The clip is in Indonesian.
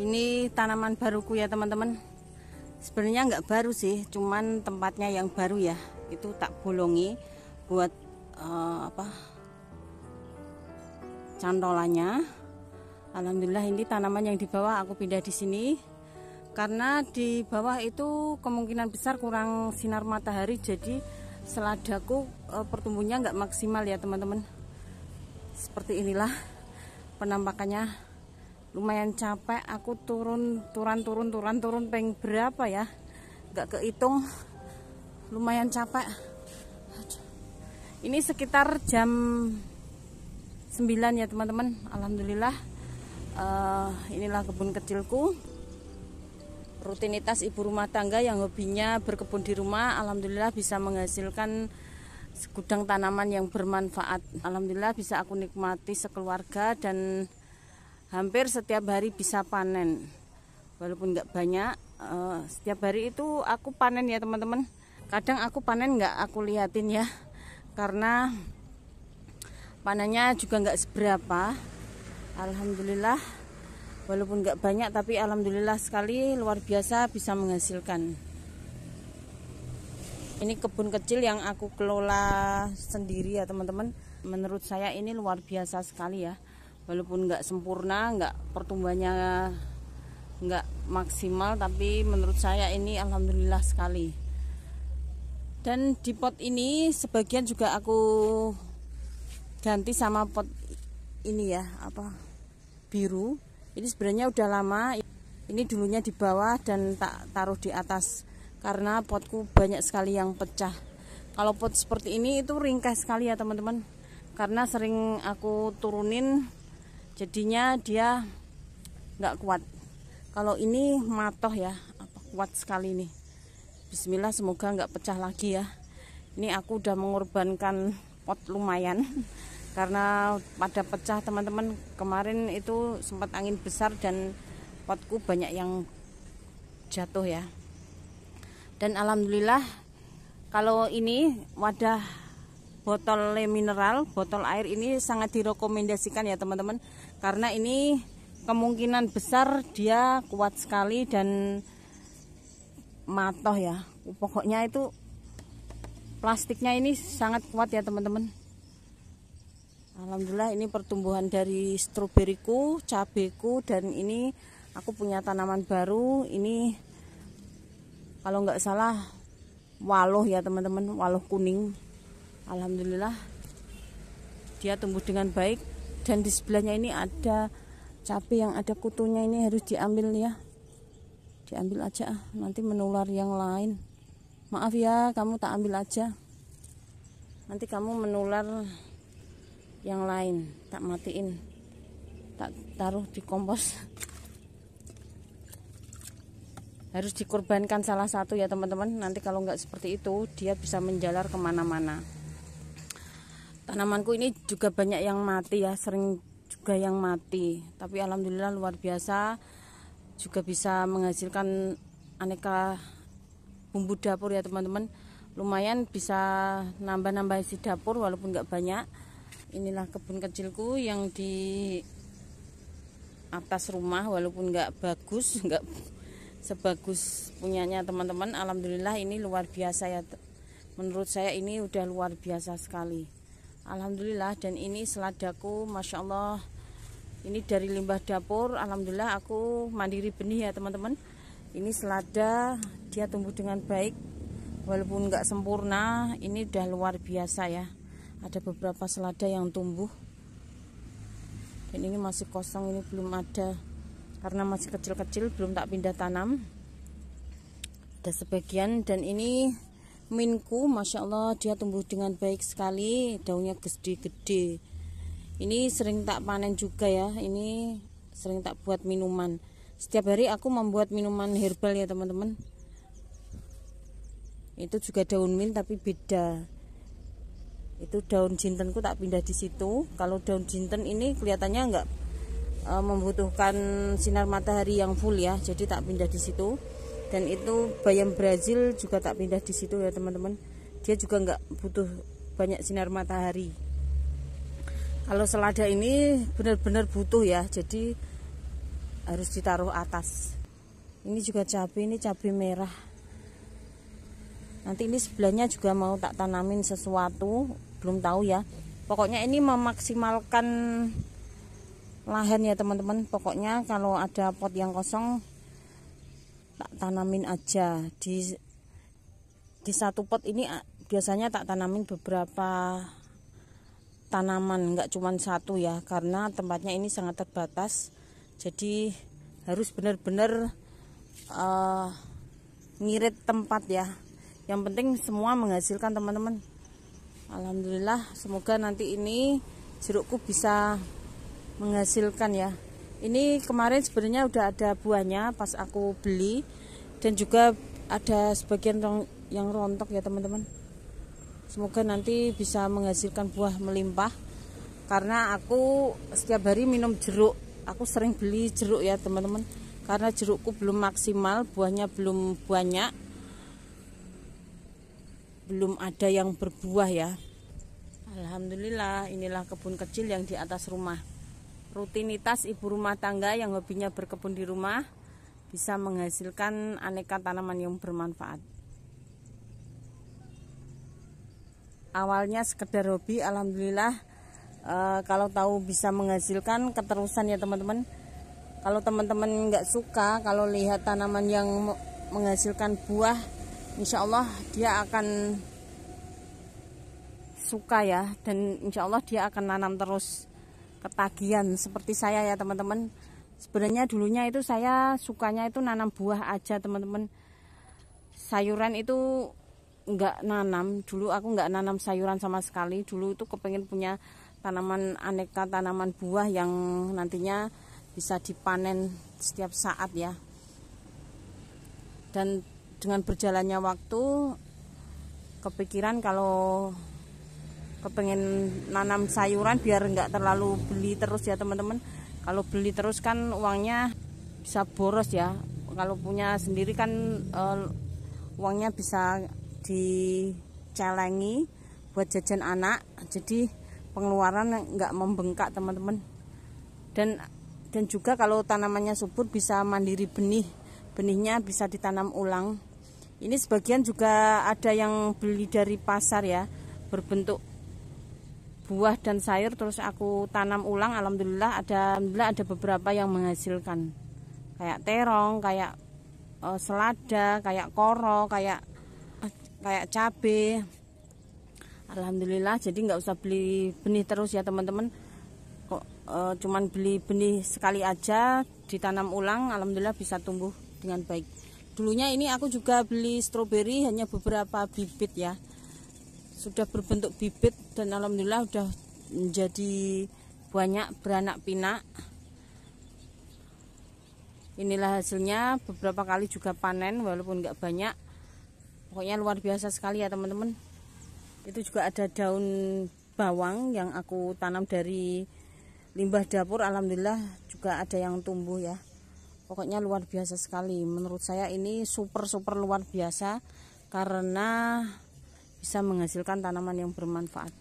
ini tanaman baruku ya teman-teman. Sebenarnya nggak baru sih cuman tempatnya yang baru ya. Itu tak bolongi buat uh, apa cantolannya. Alhamdulillah ini tanaman yang di bawah aku pindah di sini. Karena di bawah itu kemungkinan besar kurang sinar matahari jadi seladaku uh, pertumbuhnya nggak maksimal ya teman-teman. Seperti inilah penampakannya lumayan capek aku turun turun turun turun turun peng berapa ya? Nggak kehitung. Lumayan capek. Ini sekitar jam 9 ya teman-teman. Alhamdulillah uh, inilah kebun kecilku. Rutinitas ibu rumah tangga yang hobinya berkebun di rumah Alhamdulillah bisa menghasilkan segudang tanaman yang bermanfaat. Alhamdulillah bisa aku nikmati sekeluarga dan hampir setiap hari bisa panen. Walaupun nggak banyak, uh, setiap hari itu aku panen ya teman-teman. Kadang aku panen nggak aku liatin ya, karena panennya juga nggak seberapa. Alhamdulillah, walaupun nggak banyak tapi alhamdulillah sekali luar biasa bisa menghasilkan ini kebun kecil yang aku kelola sendiri ya teman-teman menurut saya ini luar biasa sekali ya walaupun nggak sempurna nggak pertumbuhannya nggak maksimal tapi menurut saya ini alhamdulillah sekali. Dan di pot ini sebagian juga aku ganti sama pot ini ya apa biru. Ini sebenarnya udah lama ini dulunya di bawah dan tak taruh di atas karena potku banyak sekali yang pecah. Kalau pot seperti ini itu ringkas sekali ya teman-teman. Karena sering aku turunin jadinya dia nggak kuat. Kalau ini matoh ya kuat sekali nih Bismillah semoga nggak pecah lagi ya. Ini aku udah mengorbankan pot lumayan. Karena pada pecah teman-teman kemarin itu sempat angin besar dan potku banyak yang jatuh ya. Dan alhamdulillah kalau ini wadah botol mineral botol air ini sangat direkomendasikan ya teman-teman. Karena ini kemungkinan besar dia kuat sekali dan matoh ya. Pokoknya itu plastiknya ini sangat kuat ya teman-teman. Alhamdulillah ini pertumbuhan dari stroberiku, cabeku dan ini aku punya tanaman baru. Ini kalau nggak salah waluh ya teman-teman waluh kuning Alhamdulillah dia tumbuh dengan baik. Dan di sebelahnya ini ada cabai yang ada kutunya ini harus diambil ya. Diambil aja nanti menular yang lain. Maaf ya kamu tak ambil aja. Nanti kamu menular yang lain tak matiin. Tak taruh di kompos. Harus dikorbankan salah satu ya teman-teman. Nanti kalau nggak seperti itu dia bisa menjalar ke mana-mana tanamanku ini juga banyak yang mati ya sering juga yang mati. Tapi alhamdulillah luar biasa juga bisa menghasilkan aneka bumbu dapur ya teman-teman. Lumayan bisa nambah-nambah isi dapur walaupun nggak banyak. Inilah kebun kecilku yang di atas rumah walaupun nggak bagus nggak sebagus punyanya teman-teman. Alhamdulillah ini luar biasa ya menurut saya ini udah luar biasa sekali Alhamdulillah dan ini seladaku Masya Allah. Ini dari limbah dapur Alhamdulillah aku mandiri benih ya teman-teman. Ini selada dia tumbuh dengan baik walaupun nggak sempurna. Ini udah luar biasa ya. Ada beberapa selada yang tumbuh. Dan ini masih kosong ini belum ada. Karena masih kecil-kecil belum tak pindah tanam. Ada sebagian dan ini minku Masya Allah dia tumbuh dengan baik sekali daunnya gede-gede. Ini sering tak panen juga ya ini sering tak buat minuman. Setiap hari aku membuat minuman herbal ya teman-teman. Itu juga daun mint tapi beda. Itu daun jintenku tak pindah di situ. Kalau daun jinten ini kelihatannya enggak e, membutuhkan sinar matahari yang full ya jadi tak pindah di situ dan itu bayam Brazil juga tak pindah di situ ya teman-teman. Dia juga nggak butuh banyak sinar matahari. Kalau selada ini benar-benar butuh ya jadi harus ditaruh atas. Ini juga cabai ini cabai merah. Nanti ini sebelahnya juga mau tak tanamin sesuatu belum tahu ya. Pokoknya ini memaksimalkan lahan ya teman-teman. Pokoknya kalau ada pot yang kosong tak tanamin aja. Di di satu pot ini biasanya tak tanamin beberapa tanaman nggak cuma satu ya karena tempatnya ini sangat terbatas. Jadi harus benar-benar uh, ngirit tempat ya. Yang penting semua menghasilkan teman-teman. Alhamdulillah semoga nanti ini jerukku bisa menghasilkan ya ini kemarin sebenarnya udah ada buahnya pas aku beli. Dan juga ada sebagian yang rontok ya teman-teman. Semoga nanti bisa menghasilkan buah melimpah. Karena aku setiap hari minum jeruk. Aku sering beli jeruk ya teman-teman. Karena jerukku belum maksimal buahnya belum banyak. Belum ada yang berbuah ya. Alhamdulillah inilah kebun kecil yang di atas rumah rutinitas ibu rumah tangga yang hobinya berkebun di rumah bisa menghasilkan aneka tanaman yang bermanfaat. Awalnya sekedar hobi alhamdulillah e, kalau tahu bisa menghasilkan keterusan ya teman-teman. Kalau teman-teman nggak suka kalau lihat tanaman yang menghasilkan buah insya Allah dia akan suka ya dan insya Allah dia akan nanam terus ketagihan seperti saya ya teman-teman. Sebenarnya dulunya itu saya sukanya itu nanam buah aja teman-teman. Sayuran itu nggak nanam. Dulu aku nggak nanam sayuran sama sekali. Dulu itu kepengen punya tanaman aneka tanaman buah yang nantinya bisa dipanen setiap saat ya. Dan dengan berjalannya waktu kepikiran kalau kepengen nanam sayuran biar nggak terlalu beli terus ya teman-teman. Kalau beli terus kan uangnya bisa boros ya. Kalau punya sendiri kan uh, uangnya bisa dicelengi buat jajan anak. Jadi pengeluaran nggak membengkak teman-teman. Dan dan juga kalau tanamannya subur bisa mandiri benih. Benihnya bisa ditanam ulang. Ini sebagian juga ada yang beli dari pasar ya berbentuk buah dan sayur terus aku tanam ulang alhamdulillah ada alhamdulillah ada beberapa yang menghasilkan. Kayak terong kayak uh, selada kayak koro kayak kayak cabe. Alhamdulillah jadi nggak usah beli benih terus ya teman-teman. Kok e, cuman beli benih sekali aja ditanam ulang Alhamdulillah bisa tumbuh dengan baik. Dulunya ini aku juga beli stroberi hanya beberapa bibit ya sudah berbentuk bibit dan Alhamdulillah udah menjadi banyak beranak pinak. Inilah hasilnya beberapa kali juga panen walaupun nggak banyak. Pokoknya luar biasa sekali ya teman-teman. Itu juga ada daun bawang yang aku tanam dari limbah dapur. Alhamdulillah juga ada yang tumbuh ya. Pokoknya luar biasa sekali. Menurut saya ini super super luar biasa karena bisa menghasilkan tanaman yang bermanfaat